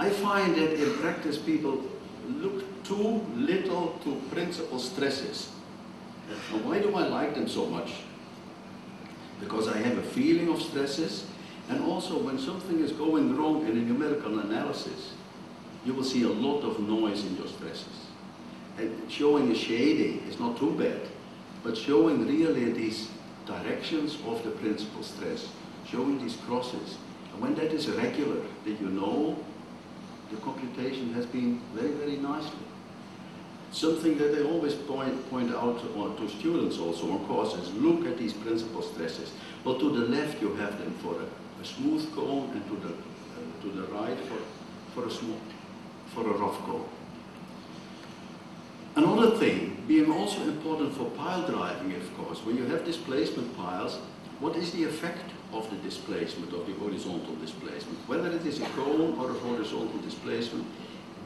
I find that in practice people look too little to principal stresses. And why do I like them so much? Because I have a feeling of stresses, and also when something is going wrong in a numerical analysis, you will see a lot of noise in your stresses. And showing a shading is not too bad, but showing really these directions of the principal stress, showing these crosses. And when that is regular, that you know has been very, very nicely. Something that I always point, point out to, to students also on courses, look at these principal stresses. Well, to the left you have them for a, a smooth cone and to the, uh, to the right for, for, a smooth, for a rough cone. Another thing, being also important for pile driving, of course, when you have displacement piles, what is the effect of the displacement, of the horizontal displacement? Whether it is a cone or a horizontal displacement,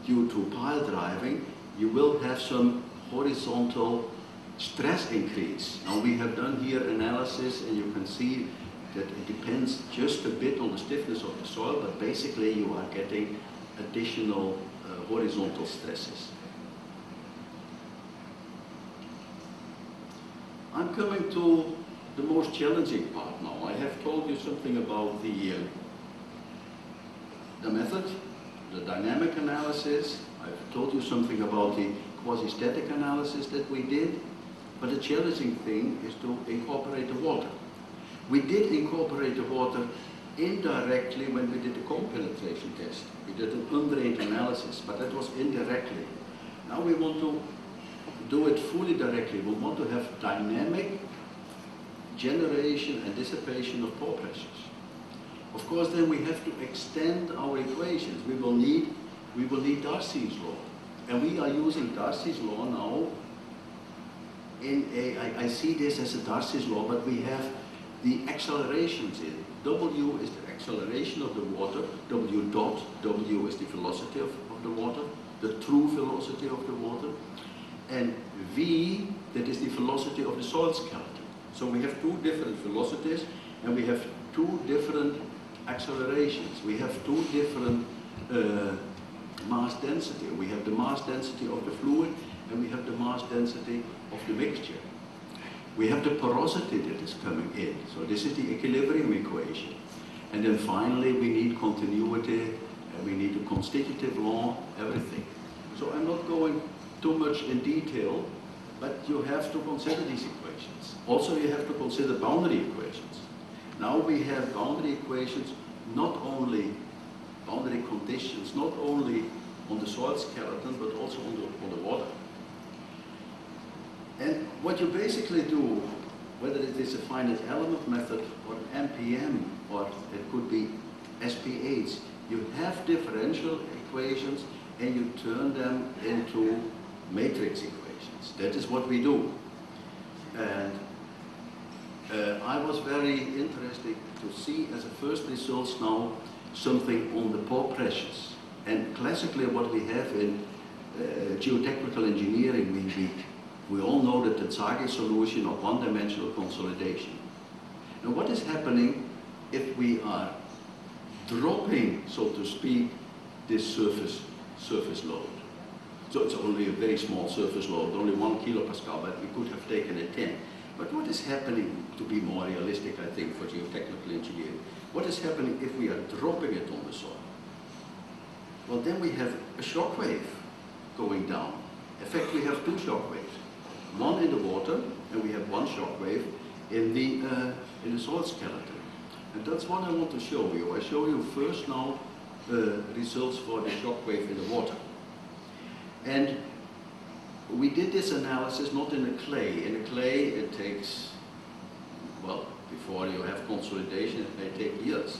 due to pile driving, you will have some horizontal stress increase. Now we have done here analysis and you can see that it depends just a bit on the stiffness of the soil, but basically you are getting additional uh, horizontal stresses. I'm coming to the most challenging part now. Have told you something about the, uh, the method, the dynamic analysis. I've told you something about the quasi-static analysis that we did. But the challenging thing is to incorporate the water. We did incorporate the water indirectly when we did the cone penetration test. We did an undrained analysis, but that was indirectly. Now we want to do it fully directly. We want to have dynamic generation and dissipation of pore pressures. Of course, then we have to extend our equations. We will need, we will need Darcy's law. And we are using Darcy's law now in a, uh, I, I see this as a Darcy's law, but we have the accelerations in. W is the acceleration of the water, W dot, W is the velocity of, of the water, the true velocity of the water, and V, that is the velocity of the soil skeleton. So we have two different velocities, and we have two different accelerations. We have two different uh, mass density. We have the mass density of the fluid, and we have the mass density of the mixture. We have the porosity that is coming in. So this is the equilibrium equation. And then finally we need continuity, and we need a constitutive law, everything. So I'm not going too much in detail, but you have to consider these equations. Also you have to consider boundary equations. Now we have boundary equations, not only boundary conditions, not only on the soil skeleton, but also on the, on the water. And what you basically do, whether it is a finite element method or MPM, or it could be SPH, you have differential equations and you turn them into matrix equations. That is what we do. And uh, I was very interested to see as a first results now something on the pore pressures. And classically what we have in uh, geotechnical engineering, we, we we all know that the Terzaghi solution of one-dimensional consolidation. Now what is happening if we are dropping, so to speak, this surface, surface load? So it's only a very small surface load, only one kilopascal, but we could have taken a 10. But what is happening, to be more realistic, I think, for geotechnical engineering, what is happening if we are dropping it on the soil? Well, then we have a shock wave going down. In fact, we have two shock waves one in the water, and we have one shock wave in the, uh, in the soil skeleton. And that's what I want to show you. I show you first now the results for the shock wave in the water. And we did this analysis not in a clay. In a clay it takes, well, before you have consolidation it may take years.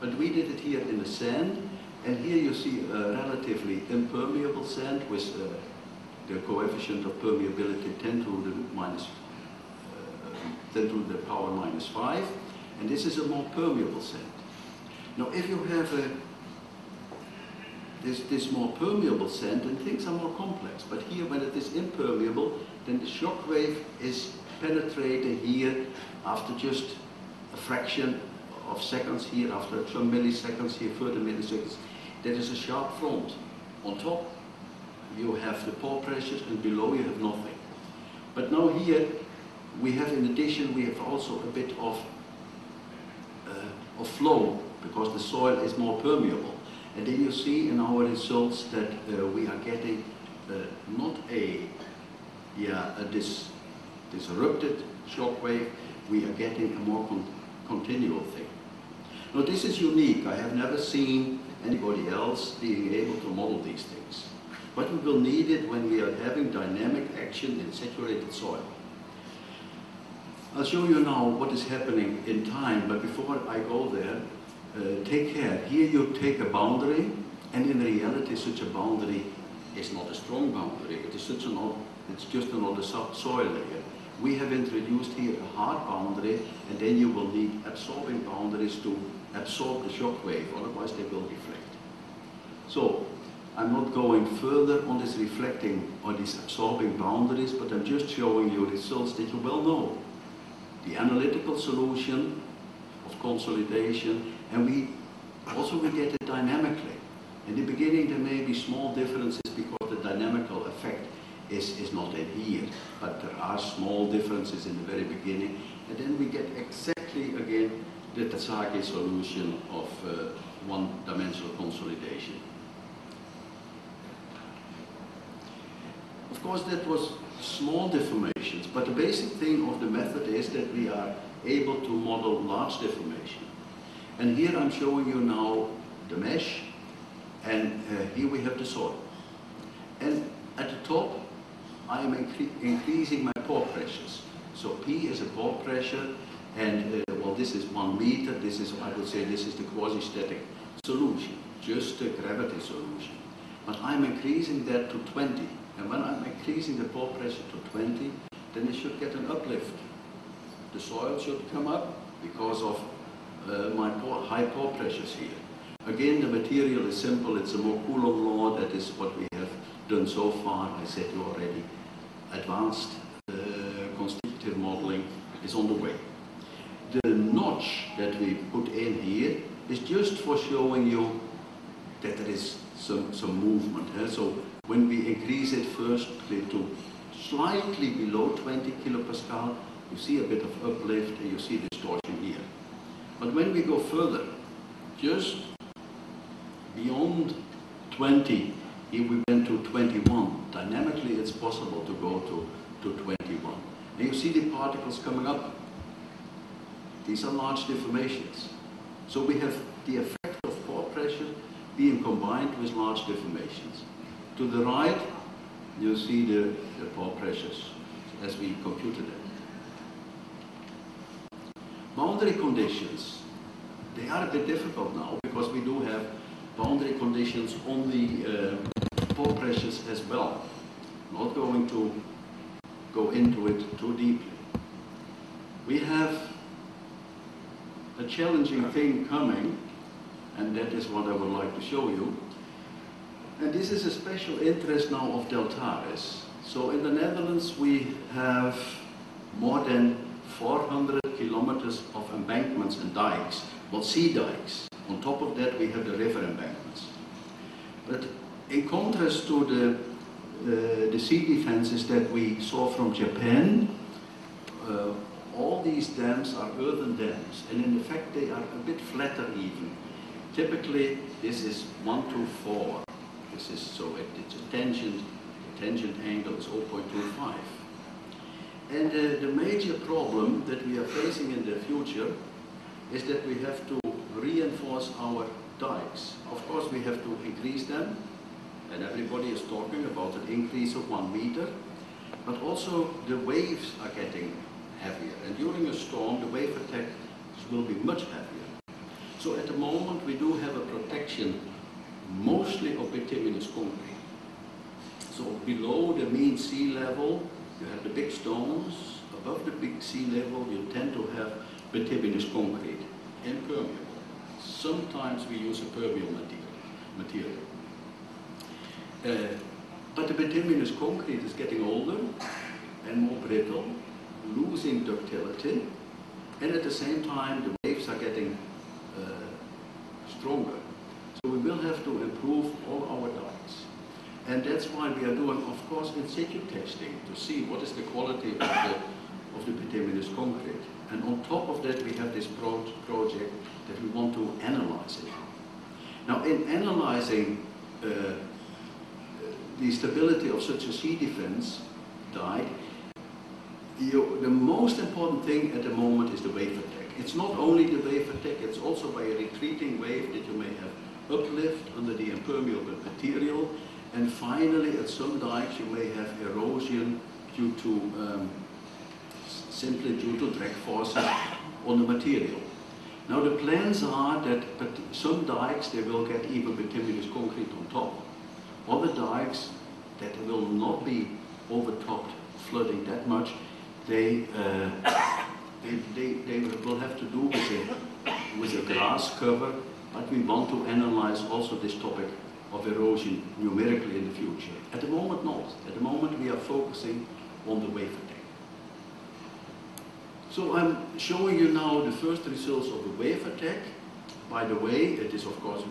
But we did it here in the sand, and here you see a relatively impermeable sand with uh, the coefficient of permeability 10 to the minus, uh, 10 to the power minus 5, and this is a more permeable sand. Now if you have a, this, this more permeable sand, and things are more complex. But here when it is impermeable, then the shock wave is penetrating here after just a fraction of seconds here, after some milliseconds here, further milliseconds. there is a sharp front. On top, you have the pore pressures, and below you have nothing. But now here, we have in addition, we have also a bit of, uh, of flow, because the soil is more permeable. And then you see in our results that uh, we are getting uh, not a, yeah, a dis disrupted shock wave, we are getting a more con continual thing. Now this is unique. I have never seen anybody else being able to model these things. But we will need it when we are having dynamic action in saturated soil. I'll show you now what is happening in time, but before I go there, uh, take care. Here you take a boundary, and in reality such a boundary is not a strong boundary, it is such an, it's just another soil layer. We have introduced here a hard boundary, and then you will need absorbing boundaries to absorb the shock wave, otherwise they will deflect. So, I'm not going further on this reflecting or these absorbing boundaries, but I'm just showing you results that you well know. The analytical solution of consolidation, and we also we get it dynamically. In the beginning there may be small differences because the dynamical effect is, is not in here, but there are small differences in the very beginning, and then we get exactly again the Terzaghi solution of uh, one-dimensional consolidation. Of course, that was small deformations, but the basic thing of the method is that we are able to model large deformation. And here I'm showing you now the mesh, and uh, here we have the soil. And at the top, I am incre increasing my pore pressures. So P is a pore pressure, and uh, well, this is one meter. This is, I would say, this is the quasi-static solution, just a gravity solution. But I'm increasing that to 20. And when I'm increasing the pore pressure to 20, then it should get an uplift. The soil should come up because of uh, my pore, high pore pressures here. Again, the material is simple. It's a Mohr-Coulomb law. That is what we have done so far. I said you already. Advanced uh, constitutive modeling is on the way. The notch that we put in here is just for showing you that there is some, some movement. Eh? So when we increase it first to slightly below 20 kilopascal, you see a bit of uplift and you see distortion here. But when we go further, just beyond 20, here we went to 21. Dynamically, it's possible to go to, to 21. And you see the particles coming up. These are large deformations. So we have the effect of pore pressure being combined with large deformations. To the right, you see the, the pore pressures as we computed them. Boundary conditions, they are a bit difficult now because we do have boundary conditions on the uh, pore pressures as well. Not going to go into it too deeply. We have a challenging thing coming, and that is what I would like to show you. And this is a special interest now of Deltares. So in the Netherlands we have more than 400 kilometers of embankments and dikes, well sea dikes. On top of that we have the river embankments. But in contrast to the, uh, the sea defenses that we saw from Japan, uh, all these dams are earthen dams and in fact they are a bit flatter even. Typically this is 1 to 4 this is so it, it's a tangent, the tangent angle is 0.25. And uh, the major problem that we are facing in the future is that we have to reinforce our dikes. Of course, we have to increase them, and everybody is talking about an increase of one meter, but also the waves are getting heavier. And during a storm, the wave attack will be much heavier. So at the moment, we do have a protection mostly of bituminous concrete. So below the mean sea level, you have the big stones. Above the big sea level, you tend to have bituminous concrete, impermeable. Sometimes we use a permeable material. Uh, but the bituminous concrete is getting older and more brittle, losing ductility, and at the same time the waves are getting uh, stronger. So we will have to improve all our. And that's why we are doing, of course, in situ testing to see what is the quality of the, of the bituminous concrete. And on top of that, we have this pro project that we want to analyze it. Now, in analyzing uh, the stability of such a sea defense dike, the most important thing at the moment is the wave attack. It's not only the wave attack, it's also by a retreating wave that you may have uplift under the impermeable material. And finally, at some dikes, you may have erosion due to, um, simply due to drag forces on the material. Now the plans are that some dikes, they will get even bituminous concrete on top. Other dikes that will not be overtopped flooding that much, they, uh, they, they, they, will have to do with a, with a grass cover, but we want to analyze also this topic of erosion numerically in the future. At the moment not. At the moment we are focusing on the wave attack. So I'm showing you now the first results of the wave attack. By the way, it is of course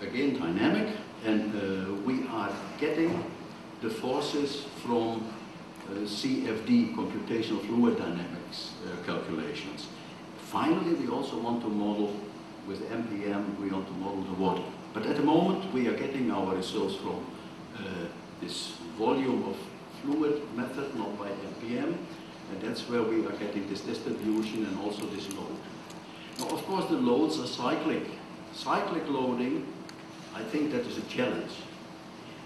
again dynamic and uh, we are getting the forces from uh, CFD, computational fluid dynamics uh, calculations. Finally, we also want to model with MPM, we want to model the water. But at the moment, we are getting our results from uh, this volume of fluid method, not by MPM, and that's where we are getting this distribution and also this load. Now, of course, the loads are cyclic. Cyclic loading, I think that is a challenge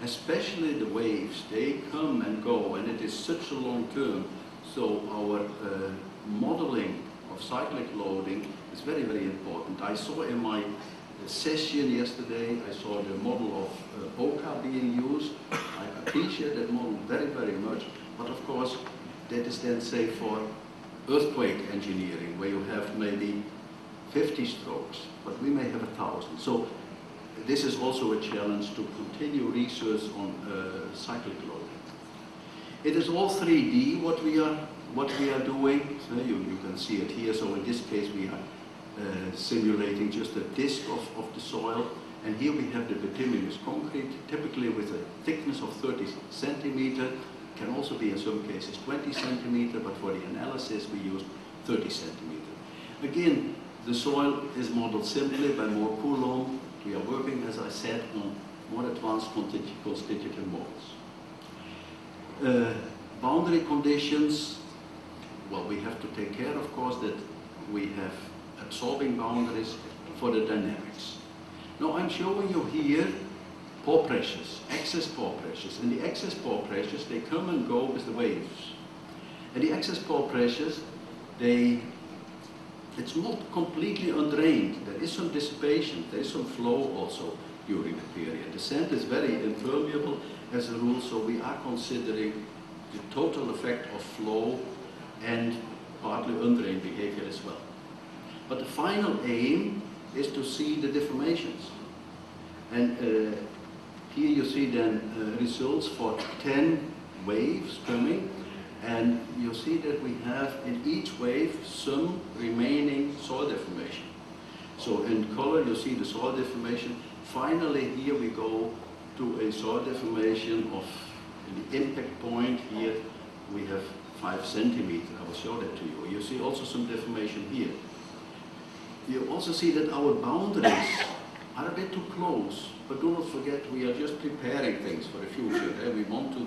especially the waves, they come and go, and it is such a long term. So our uh, modeling of cyclic loading is very, very important. I saw in my session yesterday, I saw the model of uh, OCA being used. I appreciate that model very, very much. But of course, that is then, say, for earthquake engineering, where you have maybe 50 strokes, but we may have a thousand. So this is also a challenge to continue research on uh, cyclic loading. It is all 3D what we are what we are doing. So you, you can see it here. So in this case we are uh, simulating just a disk of, of the soil. And here we have the bituminous concrete, typically with a thickness of 30 centimeter. Can also be in some cases 20 centimeter, but for the analysis we used 30 centimeter. Again, the soil is modeled simply by Mohr-Coulomb we are working, as I said, on more advanced constitutive models. Uh, boundary conditions, well, we have to take care, of course, that we have absorbing boundaries for the dynamics. Now, I'm showing you here pore pressures, excess pore pressures. And the excess pore pressures, they come and go with the waves. And the excess pore pressures, they it's not completely undrained. There is some dissipation, there is some flow also during the period. The sand is very impermeable as a rule, so we are considering the total effect of flow and partly undrained behavior as well. But the final aim is to see the deformations. And uh, here you see then uh, results for 10 waves coming and you see that we have in each wave some remaining soil deformation. So in color you see the soil deformation. Finally here we go to a soil deformation of the impact point here we have 5 centimeters. I will show that to you. You see also some deformation here. You also see that our boundaries are a bit too close, but do not forget we are just preparing things for the future. Eh? We want to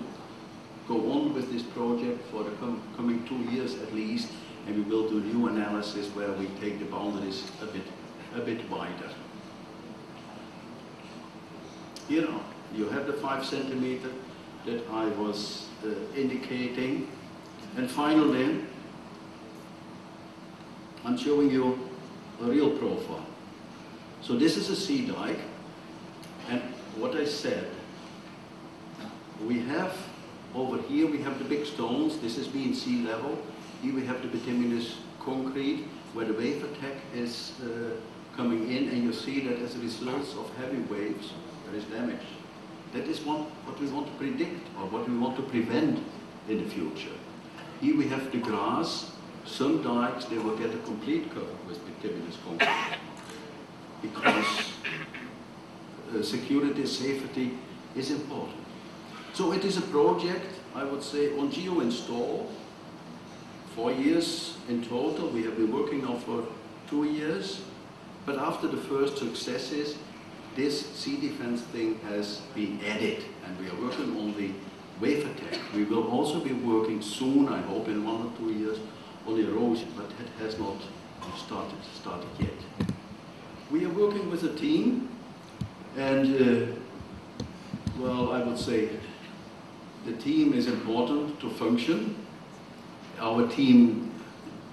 go on with this project for the com coming two years at least, and we will do new analysis where we take the boundaries a bit, a bit wider. Here you have the five centimeter that I was uh, indicating. And finally, I'm showing you a real profile. So this is a sea dike, and what I said, we have over here we have the big stones, this is being sea level. Here we have the bituminous concrete where the wave attack is uh, coming in and you see that as a result of heavy waves there is damage. That is what, what we want to predict or what we want to prevent in the future. Here we have the grass. Some dikes, they will get a complete cover with bituminous concrete because uh, security, safety is important. So it is a project, I would say, on Geo-Install. Four years in total. We have been working now for two years. But after the first successes, this sea defense thing has been added. And we are working on the wave attack. We will also be working soon, I hope in one or two years, but it has not started, started yet. We are working with a team, and uh, well, I would say the team is important to function. Our team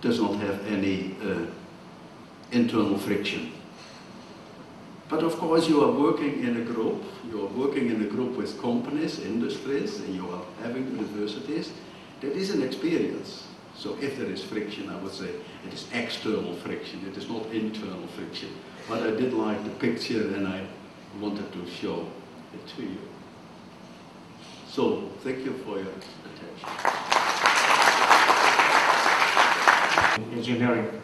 does not have any uh, internal friction. But of course, you are working in a group. You are working in a group with companies, industries, and you are having universities. That is an experience. So if there is friction, I would say it is external friction. It is not internal friction. But I did like the picture, and I wanted to show it to you. So thank you for your attention. engineering.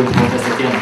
Thank you, Professor Tian.